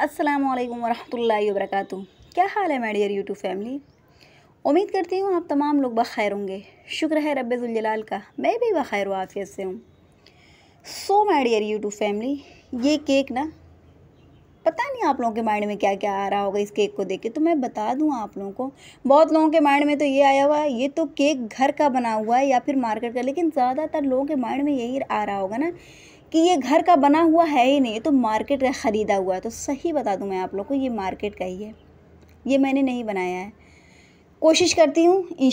अस्सलाम वालेकुम वरहमतुल्लाहि वबरकातुहू। क्या हाल है माय डियर यूट्यूब फैमिली उम्मीद करती हूँ आप तमाम लोग बखैर होंगे। शुक्र है रब जलाल का, मैं भी बखैर वाफियत से हूँ। So my dear YouTube family ये केक ना, पता नहीं आप लोगों के माइंड में क्या क्या आ रहा होगा इस केक को देख के तो मैं बता दूँ आप लोगों को। बहुत लोगों के माइंड में तो ये आया हुआ है ये तो केक घर का बना हुआ है या फिर मार्केट का, लेकिन ज़्यादातर लोगों के माइंड में यही आ रहा होगा ना कि ये घर का बना हुआ है ही नहीं तो मार्केट का ख़रीदा हुआ है। तो सही बता दूँ मैं आप लोग को, ये मार्केट का ही है। ये मैंने नहीं बनाया है। कोशिश करती हूँ इन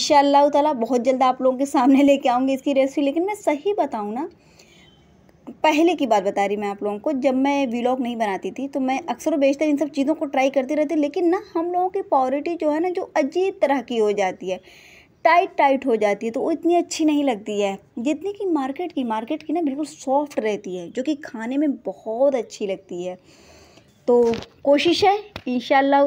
ताला, बहुत जल्द आप लोगों के सामने लेके आऊँगी इसकी रेसिपी लेकिन मैं सही बताऊँ ना, पहले की बात बता रही मैं आप लोगों को, जब मैं व्लॉग नहीं बनाती थी तो मैं अक्सर बेशतर इन सब चीज़ों को ट्राई करती रहती, लेकिन ना, हम लोगों की पॉरिटी जो है ना, जो अजीब तरह की हो जाती है। टाइट टाइट हो जाती है तो वो इतनी अच्छी नहीं लगती है। जितनी कि मार्केट की मार्केट की ना बिल्कुल सॉफ्ट रहती है, जो कि खाने में बहुत अच्छी लगती है। तो कोशिश है इन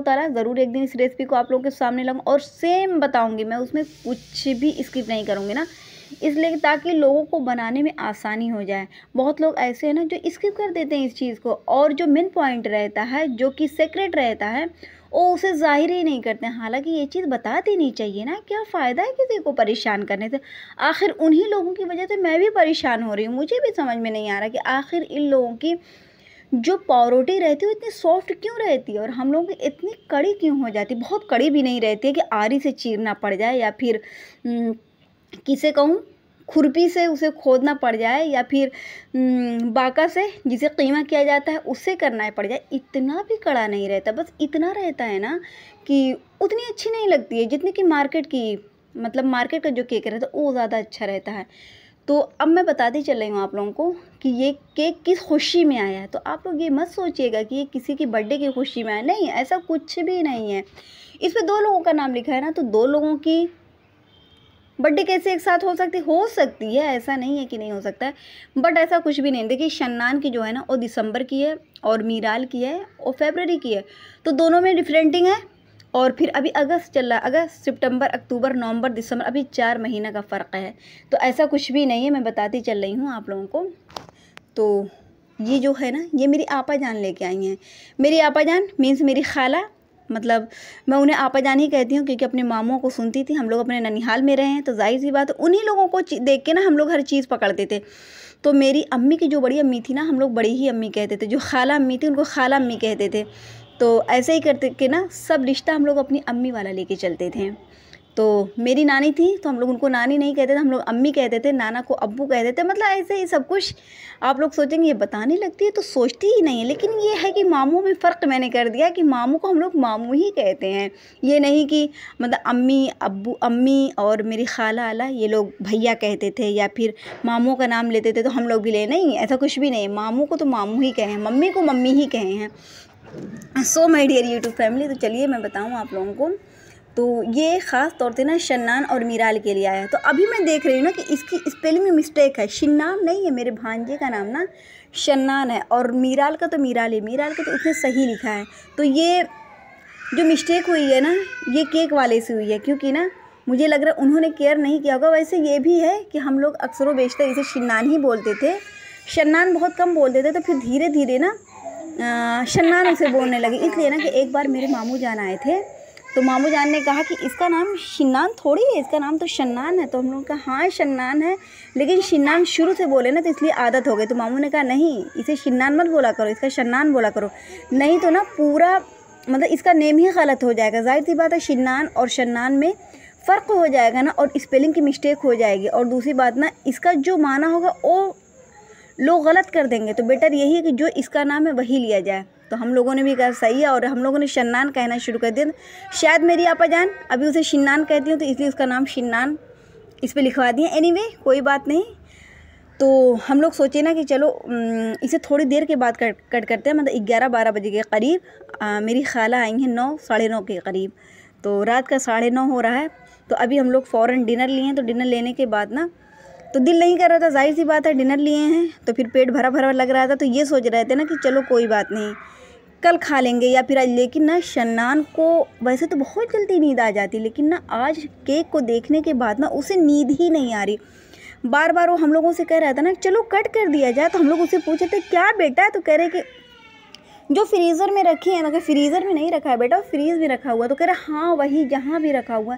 ताला ज़रूर एक दिन इस रेसिपी को आप लोगों के सामने लाऊँ और सेम बताऊँगी मैं, उसमें कुछ भी स्किप नहीं करूँगी ना। इसलिए ताकि लोगों को बनाने में आसानी हो जाए। बहुत लोग ऐसे हैं ना, जो स्किप कर देते हैं इस चीज़ को, और जो मेन पॉइंट रहता है, जो कि सेक्रेट रहता है वो उसे ज़ाहिर ही नहीं करते। हालाँकि ये चीज़ बता देनी चाहिए ना, क्या फ़ायदा है किसी को परेशान करने से? आखिर उन्हीं लोगों की वजह से मैं भी परेशान हो रही हूँ। मुझे भी समझ में नहीं आ रहा कि आखिर इन लोगों की जो पावरोटी रहती है, वो इतनी सॉफ्ट क्यों रहती है? और हम लोगों की इतनी कड़ी क्यों हो जाती है? बहुत कड़ी भी नहीं रहती है कि आरी से चीरना पड़ जाए या फिर किसे कहूँ? खुरपी से उसे खोदना पड़ जाए या फिर बाका से जिसे कीमा किया जाता है उससे करना पड़ जाए, इतना भी कड़ा नहीं रहता। बस इतना रहता है ना कि उतनी अच्छी नहीं लगती है, जितनी कि मार्केट की मतलब मार्केट का जो केक रहता है, वो ज़्यादा अच्छा रहता है। तो अब मैं बताती चल रही हूँ आप लोगों को कि ये केक किस खुशी में आया है। तो आप लोग ये मत सोचिएगा कि ये किसी की बर्थडे की खुशी में आया। नहीं, ऐसा कुछ भी नहीं है। इस पर दो लोगों का नाम लिखा है ना तो दो लोगों की बर्थडे कैसे एक साथ हो सकती? हो सकती है, ऐसा नहीं है कि नहीं हो सकता है, बट ऐसा कुछ भी नहीं। देखिए, शन्नान की जो है ना, वो दिसंबर की है और मीराल की है और फेबररी की है। तो दोनों में डिफरेंटिंग है और फिर अभी अगस्त चल रहा है। अगस्त, सितंबर, अक्टूबर, नवंबर, दिसंबर, अभी चार महीना का फ़र्क है। तो ऐसा कुछ भी नहीं है, मैं बताती चल रही हूँ आप लोगों को। तो ये जो है ना, ये मेरी आपा जान लेके आई हैं। मेरी आपा जान मीन्स मेरी खाला मतलब मैं उन्हें आपा जान ही कहती हूँ क्योंकि अपने मामों को सुनती थी, हम लोग अपने ननिहाल में रहे हैं तो ज़ाहिर सी बात उन्हीं लोगों को देख के ना हम लोग हर चीज़ पकड़ते थे। तो मेरी अम्मी की जो बड़ी अम्मी थी ना, हम लोग बड़ी ही अम्मी कहते थे, जो खाला अम्मी थी, उनको खाला अम्मी कहते थे। तो ऐसे ही करते कि ना, सब रिश्ता हम लोग अपनी अम्मी वाला लेके चलते थे। तो मेरी नानी थी तो हम लोग उनको नानी नहीं कहते थे, हम लोग अम्मी कहते थे, नाना को अब्बू कहते थे मतलब ऐसे ही सब कुछ। आप लोग सोचेंगे, ये बताने लगती है तो सोचती ही नहीं है, लेकिन ये है कि मामू में फ़र्क मैंने कर दिया कि मामू को हम लोग मामू ही कहते हैं। ये नहीं कि मतलब अम्मी, अब्बू, अम्मी और मेरी खाला आला, ये लोग भैया कहते थे या फिर मामू का नाम लेते थे तो हम लोग भी ले। नहीं, ऐसा कुछ भी नहीं, मामू को तो मामू ही कहे, मम्मी को मम्मी ही कहे हैं। So my dear YouTube family तो चलिए मैं बताऊँ आप लोगों को। तो ये ख़ास तौर से ना शन्नान और मीराल के लिए आया। है तो अभी मैं देख रही हूँ ना कि इसकी स्पेलिंग में मिस्टेक है। शिन्नान नहीं है, मेरे भांजे का नाम ना शन्नान है। और मीराल का तो मीराल है, मीराल का तो उसने सही लिखा है। तो ये जो मिस्टेक हुई है ना, ये केक वाले से हुई है, क्योंकि ना मुझे लग रहा है उन्होंने केयर नहीं किया होगा। वैसे ये भी है कि हम लोग अक्सर बेशतर इसे शिन्नान ही बोलते थे। शन्नान बहुत कम बोलते थे तो फिर धीरे धीरे ना शन्नान उसे बोलने लगे। इसलिए ना कि एक बार मेरे मामू जान आए थे। तो मामू जान ने कहा कि इसका नाम शिन्नान थोड़ी है, इसका नाम तो शन्नान है। तो हम लोग कहा हाँ शन्नान है। लेकिन शिन्नान शुरू से बोले ना तो इसलिए आदत हो गई। तो मामू ने कहा, नहीं, इसे शिन्नान मत बोला करो, इसका शन्नान बोला करो। नहीं तो ना, पूरा मतलब इसका नेम ही गलत हो जाएगा। ज़ाहिर सी बात है, शिन्नान और शन्नान में फ़र्क हो जाएगा ना, और स्पेलिंग की मिस्टेक हो जाएगी। और दूसरी बात ना, इसका जो माना होगा, वो लोग गलत कर देंगे। तो बेटर यही है कि जो इसका नाम है, वही लिया जाए। तो हम लोगों ने भी कहा सही है। और हम लोगों ने शन्नान कहना शुरू कर दिया। शायद मेरी आपा जान अभी उसे शिन्नान कहती हूँ तो इसलिए उसका नाम शिन्नान इस पर लिखवा दिए एनी anyway, कोई बात नहीं। तो हम लोग सोचे ना कि चलो इसे थोड़ी देर के बाद कट कट करते हैं। मतलब ग्यारह बारह बजे के करीब मेरी खाला आई हैं नौ साढ़े नौ के करीब। तो रात का साढ़े नौ हो रहा है। तो अभी हम लोग फ़ौर डिनर लिए हैं। तो डिनर लेने के बाद ना तो दिल नहीं कर रहा था ज़ाहिर सी बात है डिनर लिए हैं। तो फिर पेट भरा भरा लग रहा था। तो ये सोच रहे थे ना कि चलो कोई बात नहीं। कल खा लेंगे या फिर आज, लेकिन ना शनान को, वैसे तो बहुत जल्दी नींद आ जाती, लेकिन ना आज केक को देखने के बाद ना उसे नींद ही नहीं आ रही। बार बार वो हम लोगों से कह रहा था ना, चलो कट कर दिया जाए। तो हम लोग उससे पूछे थे क्या बेटा? तो कह रहे कि जो फ्रीज़र में रखी है मगर फ्रीज़र में नहीं रखा है बेटा फ्रीज़ में रखा हुआ तो कह रहा हाँ वही जहाँ भी रखा हुआ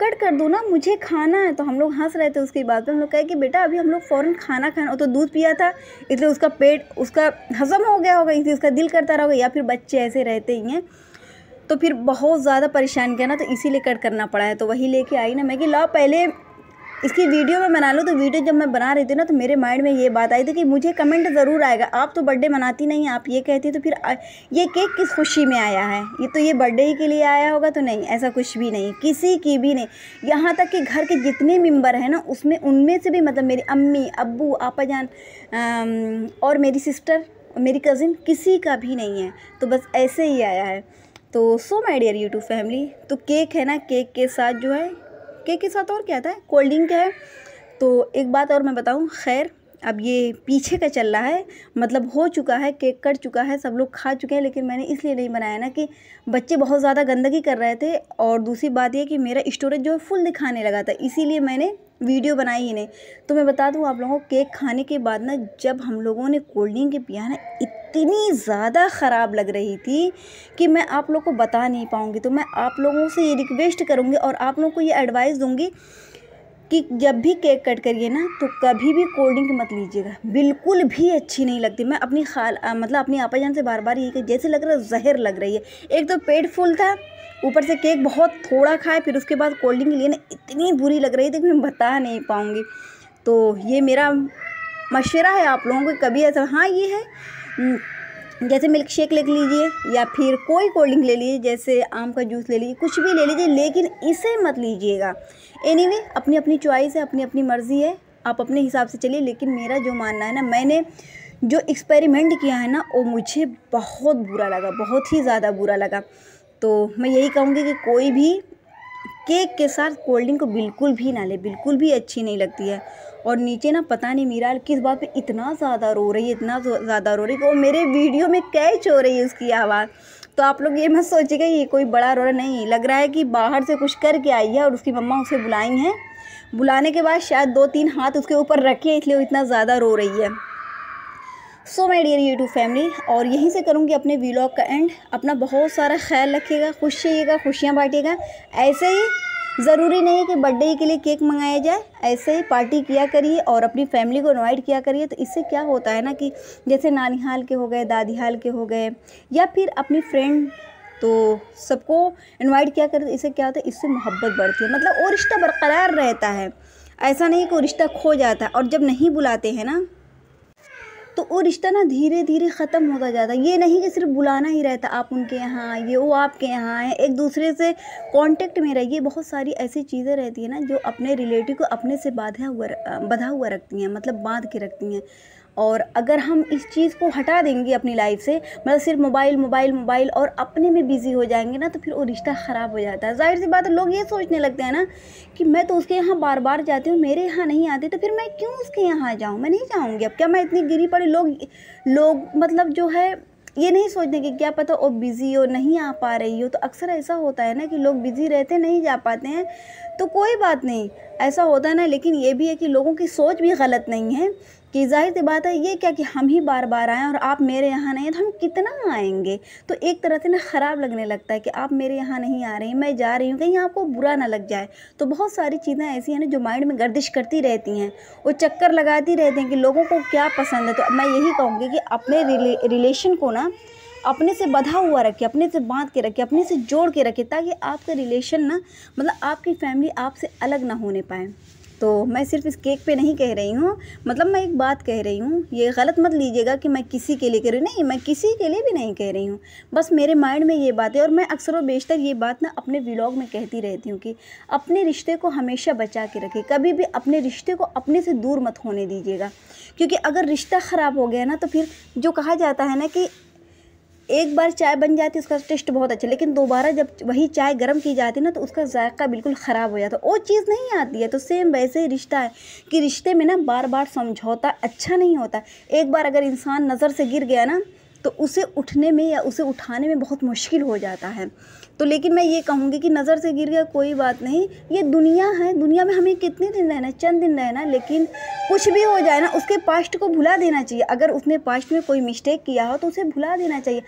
कट कर दो ना, मुझे खाना है। तो हम लोग हंस रहे थे उसकी बात पर हम लोग कहे कि, बेटा, अभी हम लोग फ़ौरन खाना खाना तो दूध पिया था, इसलिए उसका पेट, उसका हज़म हो गया होगा, इसलिए उसका दिल करता रहोगा। या फिर बच्चे ऐसे रहते ही हैं। तो फिर बहुत ज़्यादा परेशान किया ना तो इसीलिए कट करना पड़ा है। तो वही लेके आई ना, मैं कि लाओ पहले इसकी वीडियो में बना लूँ तो वीडियो जब मैं बना रही थी ना तो मेरे माइंड में ये बात आई थी कि मुझे कमेंट ज़रूर आएगा। आप तो बर्थडे मनाती नहीं आप ये कहती तो फिर ये केक किस खुशी में आया है? ये तो ये बर्थडे ही के लिए आया होगा तो नहीं, ऐसा कुछ भी नहीं, किसी की भी नहीं। यहाँ तक कि घर के जितने मेंबर हैं ना, उसमें, उनमें से भी मतलब मेरी अम्मी, अब्बू, आपा जान और मेरी सिस्टर, मेरी कज़िन, किसी का भी नहीं है तो बस ऐसे ही आया है। तो so my dear YouTube family तो केक है ना, केक के साथ जो है केक के साथ और क्या था? कोल्ड ड्रिंक क्या है? तो एक बात और मैं बताऊँ, खैर, अब ये पीछे का चल रहा है। मतलब हो चुका है, केक कट चुका है, सब लोग खा चुके हैं, लेकिन मैंने इसलिए नहीं बनाया ना कि बच्चे बहुत ज़्यादा गंदगी कर रहे थे। और दूसरी बात ये कि मेरा स्टोरेज जो है फुल दिखाने लगा था, इसीलिए मैंने वीडियो बनाई ही नहीं तो मैं बता दूँ आप लोगों को, केक खाने के बाद ना जब हम लोगों ने कोल्ड ड्रिंक पिया ना, इतनी ज़्यादा ख़राब लग रही थी कि मैं आप लोग को बता नहीं पाऊँगी। तो मैं आप लोगों से ये रिक्वेस्ट करूँगी और आप लोगों को ये एडवाइस दूँगी कि जब भी केक कट करिए ना तो कभी भी कोल्ड ड्रिंक मत लीजिएगा। बिल्कुल भी अच्छी नहीं लगती। मैं अपनी खाल मतलब अपनी आपा जान से बार बार ये जैसे लग रहा है जहर लग रही है। एक तो पेट फुल था ऊपर से केक बहुत थोड़ा खाए फिर उसके बाद कोल्ड ड्रिंक लिए ना इतनी बुरी लग रही थी कि मैं बता नहीं पाऊँगी। तो ये मेरा मशवरा है आप लोगों को कभी ऐसा हाँ ये है। जैसे मिल्क शेक ले लीजिए या फिर कोई कोल्ड ड्रिंक ले लीजिए जैसे आम का जूस ले लीजिए कुछ भी ले लीजिए लेकिन इसे मत लीजिएगा। एनी anyway, अपनी अपनी चॉइस है अपनी अपनी मर्ज़ी है आप अपने हिसाब से चलिए लेकिन मेरा जो मानना है ना मैंने जो एक्सपेरिमेंट किया है ना वो मुझे बहुत बुरा लगा बहुत ही ज़्यादा बुरा लगा। तो मैं यही कहूँगी कि कोई भी केक के साथ कोल्ड ड्रिंक को बिल्कुल भी ना ले, बिल्कुल भी अच्छी नहीं लगती है। और नीचे ना पता नहीं मीरा किस बात पे इतना ज़्यादा रो रही है, इतना ज़्यादा रो रही है वो मेरे वीडियो में कैच हो रही है उसकी आवाज़। तो आप लोग ये मत सोचिएगा, ये कोई बड़ा रो रहा नहीं, लग रहा है कि बाहर से कुछ करके आई है और उसकी मम्मा उसे बुलाई हैं। बुलाने के बाद शायद दो तीन हाथ उसके ऊपर रखे इसलिए वो इतना ज़्यादा रो रही है। So my dear YouTube family और यहीं से करूँगी अपने वीलॉग का एंड अपना बहुत सारा ख्याल रखिएगा, खुश रहिएगा, खुशियाँ बांटिएगा। ऐसे ही ज़रूरी नहीं है कि बर्थडे के लिए केक मंगाया जाए। ऐसे ही पार्टी किया करिए और अपनी फैमिली को इनवाइट किया करिए। तो इससे क्या होता है ना कि जैसे नानी हाल के हो गए, दादी हाल के हो गए, या फिर अपनी फ्रेंड तो सबको इनवाइट किया करें। तो इससे क्या होता है, इससे मोहब्बत बढ़ती है। मतलब वो रिश्ता बरकरार रहता है। ऐसा नहीं कि वो रिश्ता खो जाता है। और जब नहीं बुलाते हैं ना तो वो रिश्ता ना धीरे धीरे ख़त्म होता जाता है। ये नहीं कि सिर्फ़ बुलाना ही रहता आप उनके यहाँ, ये वो आपके यहाँ आए एक दूसरे से कांटेक्ट में रहिए। बहुत सारी ऐसी चीज़ें रहती हैं ना जो अपने रिलेटिव को अपने से बाधा हुआ बधा हुआ रखती हैं मतलब बाँध के रखती हैं। और अगर हम इस चीज़ को हटा देंगे अपनी लाइफ से मतलब सिर्फ़ मोबाइल मोबाइल मोबाइल और अपने में बिज़ी हो जाएँगे ना तो फिर वो रिश्ता ख़राब हो जाता है। ज़ाहिर सी बात है, लोग ये सोचने लगते हैं ना कि मैं तो उसके यहाँ बार बार जाती हूँ, मेरे यहाँ नहीं आती तो फिर मैं क्यों उसके यहाँ जाऊँ? मैं नहीं जाऊँगी अब, क्या मैं इतनी गिरी पड़ी लोग लोग मतलब जो है, ये नहीं सोचते कि क्या पता वो बिज़ी हो, नहीं आ पा रही हो। तो अक्सर ऐसा होता है ना कि लोग बिज़ी रहते, नहीं जा पाते हैं। तो कोई बात नहीं ऐसा होता ना लेकिन ये भी है कि लोगों की सोच भी गलत नहीं है कि ज़ाहिर सी बात है ये क्या कि हम ही बार बार आएँ और आप मेरे यहाँ नहीं तो हम कितना आएँगे? तो एक तरह से ना ख़राब लगने लगता है कि आप मेरे यहाँ नहीं आ रही मैं जा रही हूँ कहीं आपको बुरा ना लग जाए। तो बहुत सारी चीज़ें ऐसी हैं ना जो माइंड में गर्दिश करती रहती हैं वो चक्कर लगाती रहती हैं कि लोगों को क्या पसंद है। तो मैं यही कहूँगी कि अपने रिले, रिलेशन को ना अपने से बधा हुआ रखिए अपने से बाँध के रखिए अपने से जोड़ के रखिए ताकि आपका रिलेशन ना मतलब आपकी फैमिली आपसे अलग ना होने पाए। तो मैं सिर्फ़ इस केक पे नहीं कह रही हूँ मतलब मैं एक बात कह रही हूँ, ये गलत मत लीजिएगा कि मैं किसी के लिए कह रही हूँ, नहीं, मैं किसी के लिए भी नहीं कह रही हूँ। बस मेरे माइंड में ये बात है और मैं अक्सर व बेशतर ये बात ना अपने व्लॉग में कहती रहती हूँ कि अपने रिश्ते को हमेशा बचा के रखें कभी भी अपने रिश्ते को अपने से दूर मत होने दीजिएगा। क्योंकि अगर रिश्ता ख़राब हो गया ना तो फिर जो कहा जाता है ना कि एक बार चाय बन जाती है, उसका टेस्ट बहुत अच्छा लेकिन दोबारा जब वही चाय गर्म की जाती है ना तो उसका जायका बिल्कुल ख़राब हो जाता है। वो चीज़ नहीं आती है तो सेम वैसे ही रिश्ता है कि रिश्ते में ना बार बार समझौता अच्छा नहीं होता। एक बार अगर इंसान नज़र से गिर गया ना तो उसे उठने में या उसे उठाने में बहुत मुश्किल हो जाता है। तो लेकिन मैं ये कहूँगी कि नज़र से गिर गया कोई बात नहीं। ये दुनिया है, दुनिया में हमें कितने दिन रहना चंद दिन रहना लेकिन कुछ भी हो जाए ना, उसके पास्ट को भुला देना चाहिए। अगर उसने पास्ट में कोई मिस्टेक किया हो तो उसे भुला देना चाहिए।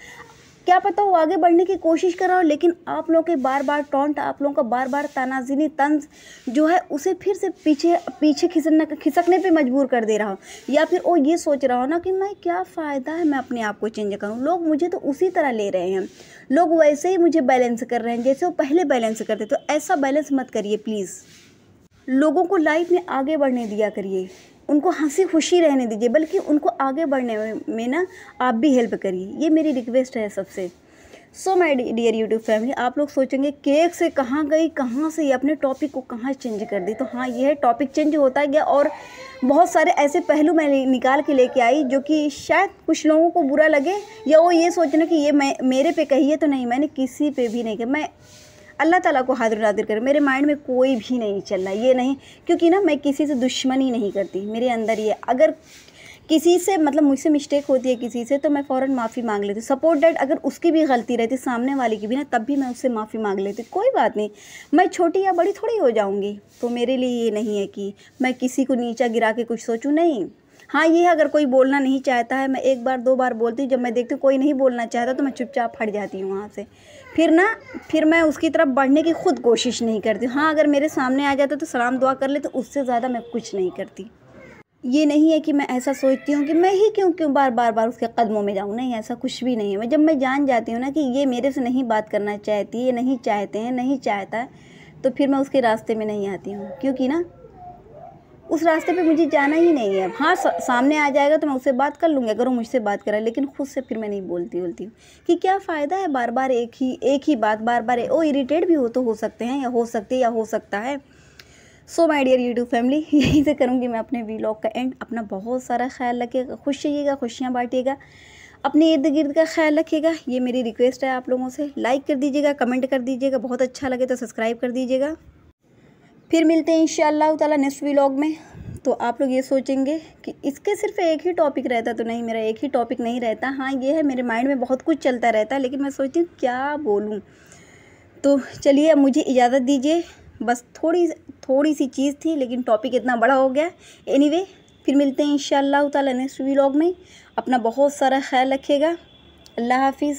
क्या पता वो आगे बढ़ने की कोशिश कर रहा हो, लेकिन आप लोगों के बार बार टॉन्ट, आप लोगों का बार बार तानाजीनी तंज जो है, उसे फिर से पीछे पीछे खिसकने खिसकने पे मजबूर कर दे रहा हो। या फिर वो ये सोच रहा हो ना कि मैं क्या फ़ायदा है, मैं अपने आप को चेंज करूँ। लोग मुझे तो उसी तरह ले रहे हैं। लोग वैसे ही मुझे बैलेंस कर रहे हैं, जैसे वो पहले बैलेंस करते तो ऐसा बैलेंस मत करिए प्लीज़ लोगों को लाइफ में आगे बढ़ने दिया करिए। उनको हँसी खुशी रहने दीजिए, बल्कि उनको आगे बढ़ने में ना आप भी हेल्प करिए। ये मेरी रिक्वेस्ट है सबसे। So my dear YouTube family आप लोग सोचेंगे केक से कहाँ गई, कहाँ से ये अपने टॉपिक को कहाँ चेंज कर दी? तो हाँ ये है टॉपिक चेंज होता गया और बहुत सारे ऐसे पहलू मैं निकाल के लेके आई जो कि शायद कुछ लोगों को बुरा लगे या वो ये सोचना कि ये मैं मेरे पे कही है तो नहीं, मैंने किसी पे भी नहीं किया मैं अल्लाह ताला को हाजिर नादिर करे। मेरे माइंड में कोई भी नहीं चल रहा ये नहीं, क्योंकि ना मैं किसी से दुश्मनी नहीं करती। मेरे अंदर ये, अगर किसी से मतलब मुझसे मिस्टेक होती है किसी से तो मैं फ़ौरन माफ़ी मांग लेती सपोर्ट डैट अगर उसकी भी गलती रहती, सामने वाले की भी ना, तब भी मैं उससे माफ़ी मांग लेती कोई बात नहीं, मैं छोटी या बड़ी थोड़ी हो जाऊँगी। तो मेरे लिए ये नहीं है कि मैं किसी को नीचा गिरा के कुछ सोचूँ, नहीं। हाँ ये है अगर कोई बोलना नहीं चाहता है, मैं एक बार, दो बार बोलती हूँ। जब मैं देखती हूँ कोई नहीं बोलना चाहता तो मैं चुपचाप हट जाती हूँ वहाँ से। फिर ना, फिर मैं उसकी तरफ़ बढ़ने की खुद कोशिश नहीं करती। हाँ अगर मेरे सामने आ जाता तो सलाम दुआ कर ले तो उससे ज़्यादा मैं कुछ नहीं करती। ये नहीं है कि मैं ऐसा सोचती हूँ कि मैं ही क्यों क्यों बार बार बार उसके कदमों में जाऊँ। नहीं, ऐसा कुछ भी नहीं है। मैं जब मैं जान जाती हूँ ना कि ये मेरे से नहीं बात करना चाहती, ये नहीं चाहते हैं, नहीं चाहता है तो फिर मैं उसके रास्ते में नहीं आती हूँ। क्योंकि ना उस रास्ते पे मुझे जाना ही नहीं है। हाँ सामने आ जाएगा तो मैं उससे बात कर लूँगी, अगर वो मुझसे बात करे लेकिन खुद से फिर मैं नहीं बोलती बोलती हूँ कि क्या फ़ायदा है बार बार एक ही एक ही बात बार बार वो इरीटेट भी हो तो हो सकते हैं, या हो सकते या हो सकता है। So my dear YouTube family यहीं से करूँगी मैं अपने वीलॉग का एंड अपना बहुत सारा ख्याल रखिएगा, खुश रहिएगा, खुशियाँ बांटिएगा। अपने इर्द गिर्द का ख्याल रखिएगा, ये मेरी रिक्वेस्ट है आप लोगों से। लाइक कर दीजिएगा कमेंट कर दीजिएगा, बहुत अच्छा लगे तो सब्सक्राइब कर दीजिएगा। फिर मिलते हैं इन ताला नेक्स्ट व्लॉग में। तो आप लोग ये सोचेंगे कि इसके सिर्फ़ एक ही टॉपिक रहता तो नहीं मेरा एक ही टॉपिक नहीं रहता। हाँ ये है मेरे माइंड में बहुत कुछ चलता रहता है लेकिन मैं सोचती हूँ क्या बोलूँ। तो चलिए अब मुझे इजाज़त दीजिए। बस थोड़ी थोड़ी सी चीज़ थी लेकिन टॉपिक इतना बड़ा हो गया। एनी anyway, फिर मिलते हैं इन ताला नेक्स्ट व्लॉग में। अपना बहुत सारा ख्याल रखिएगा। अल्लाह हाफिज़।